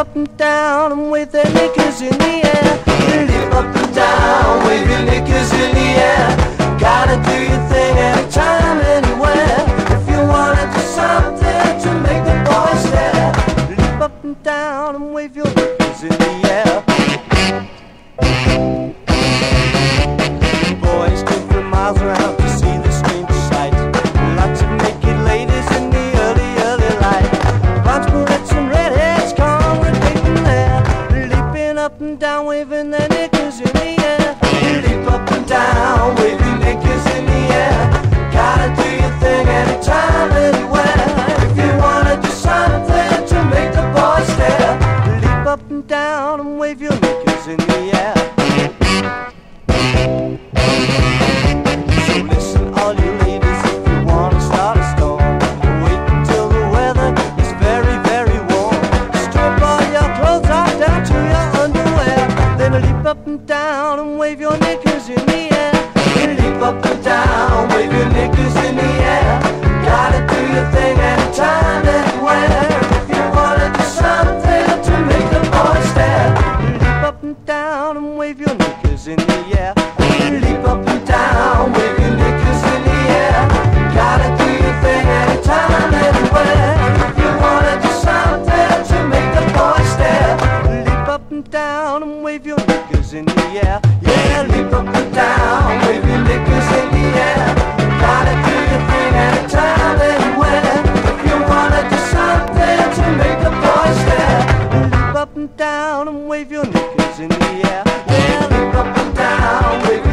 up and down and wave their knickers in the air. Leap up and down, wave your knickers in the air. Gotta do your thing anytime, anywhere. If you wanna do something to make the boys stare, leap up and down and wave your knickers in the air. Up and down, waving their knickers in the air. Leap up and down, waving knickers in the air. Gotta do your thing anytime, anywhere. If you wanna do something to make the boys stare, leap up and down and wave your knickers in the air. Then leap up and down, wave your knickers in the air. Gotta do your thing anytime, anywhere. If you wanna do something to make the boys stare, leap up and down and wave your knickers in the air. Leap up and down, wave your knickers in the air. Gotta do your thing you wanna do something to make the boys stare, leap up and down and wave your in the air. Yeah, leap up and down, baby, liquors in the air. Gotta do your thing at a time and where. If you wanna do something to make the boys stare, leap up and down and wave your knickers in the air. Yeah, leap up and down, wave